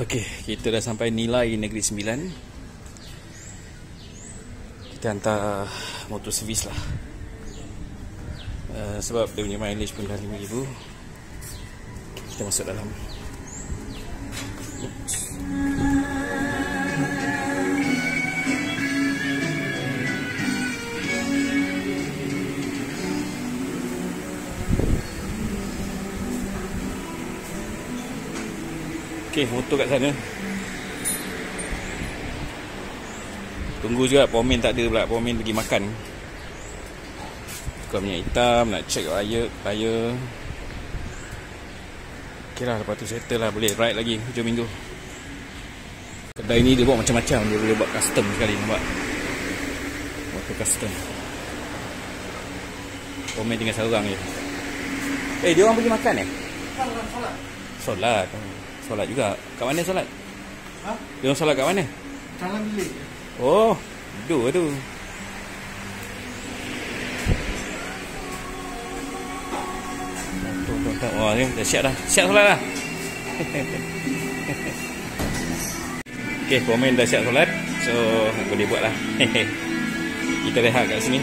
Okey, kita dah sampai nilai Negeri Sembilan. Kita hantar motor servis lah. Uh, sebab dia punya mileage pun dah RM5,000. Kita masuk dalam. Okey, motor kat sana. Tunggu juga pomen tak ada pula. Pomen pergi makan. Tukar minyak hitam, nak check raya, raya. Okey lah, lepas tu settle lah. Boleh ride lagi hujung minggu. Kedai ni dia buat macam-macam. Dia boleh buat custom sekali. Nampak? Motor custom. Pomen tinggal seorang je. Eh, dia orang pergi makan eh? Solat. Solat. Solat juga. Kat mana solat? Ha? Dia orang solat kat mana? Dalam bilik. Oh, dua tu. Tuh, tuh. Oh, ni dah siap dah. Siap solat dah. Okey, komen dah siap solat. So, boleh buat lah. Kita rehat kat sini.